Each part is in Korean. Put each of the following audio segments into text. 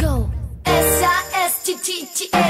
go. S I S T T T A.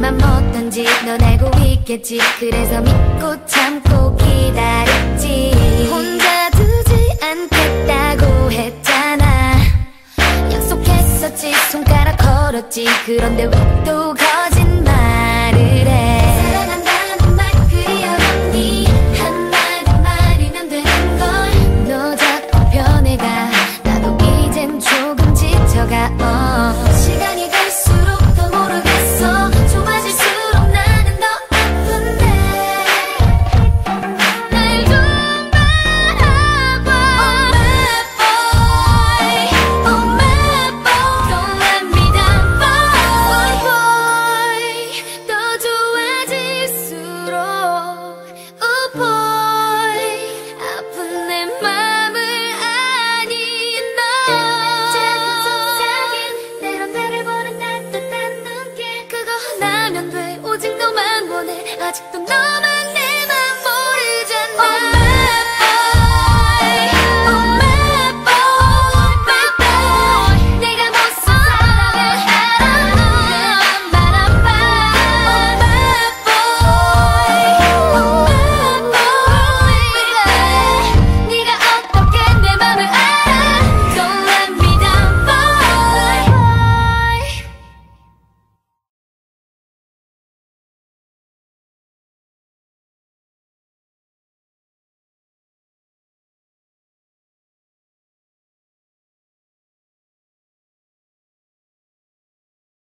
내맘 어떤지 넌 알고 있겠지. 그래서 믿고 참고 기다렸지. 혼자 두지 않겠다고 했잖아. 약속했었지 손가락 걸었지. 그런데 왜 또 거짓말을 해. 사랑한다는 말 그려놨니 네 한 말이면 되는걸. 너 자꾸 변해가. 나도 이젠 조금 지쳐가 어. 아직도 너만